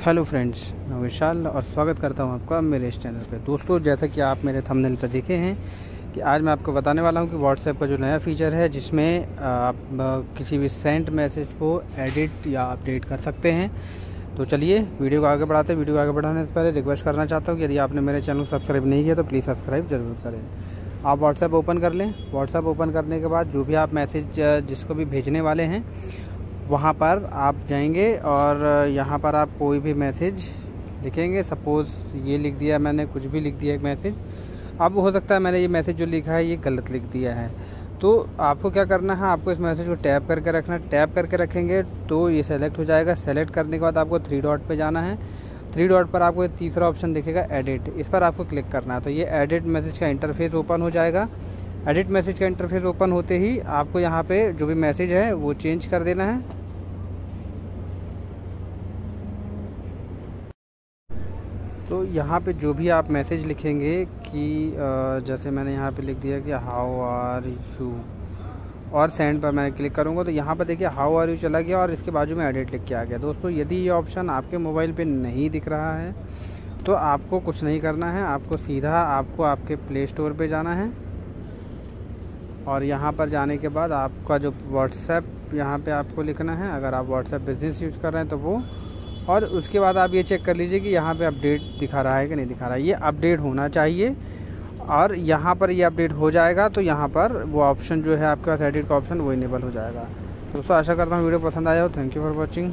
Hello friends, मैं विशाल और स्वागत करता हूँ आपका मेरे इस चैनल पे। दोस्तों, जैसा कि आप मेरे थंबनेल पर देखे हैं कि आज मैं आपको बताने वाला हूँ कि व्हाट्सएप का जो नया फीचर है, जिसमें आप किसी भी सेंट मैसेज को एडिट या अपडेट कर सकते हैं। तो चलिए, वीडियो को आगे बढ़ाते हैं। वीडियो को आगे बढ़ाने से पहले रिक्वेस्ट करना चाहता हूँ कि यदि आपने मेरे चैनल को सब्सक्राइब नहीं किया तो प्लीज़ सब्सक्राइब ज़रूर करें। आप व्हाट्सएप ओपन कर लें। व्हाट्सएप ओपन करने के बाद जो भी आप मैसेज जिसको भी भेजने वाले हैं वहाँ पर आप जाएँगे और यहाँ पर आप कोई भी मैसेज लिखेंगे। सपोज़ ये लिख दिया, मैंने कुछ भी लिख दिया एक मैसेज। अब हो सकता है मैंने ये मैसेज जो लिखा है, ये गलत लिख दिया है। तो आपको क्या करना है? आपको इस मैसेज को टैप करके रखना टैप करके रखेंगे तो ये सेलेक्ट हो जाएगा। सेलेक्ट करने के बाद आपको थ्री डॉट पे जाना है। थ्री डॉट पर आपको तीसरा ऑप्शन दिखेगा एडिट इस पर आपको क्लिक करना है। तो ये एडिट मैसेज का इंटरफेस ओपन हो जाएगा। एडिट मैसेज का इंटरफेस ओपन होते ही आपको यहाँ पे जो भी मैसेज है, वो चेंज कर देना है। तो यहाँ पे जो भी आप मैसेज लिखेंगे कि जैसे मैंने यहाँ पे लिख दिया कि हाउ आर यू और सेंड पर मैं क्लिक करूँगा तो यहाँ पर देखिए हाउ आर यू चला गया और इसके बाजू में एडिट लिख के आ गया। दोस्तों, यदि ये ऑप्शन आपके मोबाइल पे नहीं दिख रहा है तो आपको कुछ नहीं करना है। आपको सीधा आपको आपके प्ले स्टोर पर जाना है और यहाँ पर जाने के बाद आपका जो व्हाट्सएप यहाँ पे आपको लिखना है। अगर आप व्हाट्सएप बिज़नेस यूज़ कर रहे हैं तो वो और उसके बाद आप ये चेक कर लीजिए कि यहाँ पे अपडेट दिखा रहा है कि नहीं दिखा रहा है। ये अपडेट होना चाहिए और यहाँ पर ये अपडेट हो जाएगा तो यहाँ पर वो ऑप्शन जो है आपके पास एडिट का ऑप्शन वो इनेबल हो जाएगा। दोस्तों, आशा करता हूँ वीडियो पसंद आया हो। Thank you for watching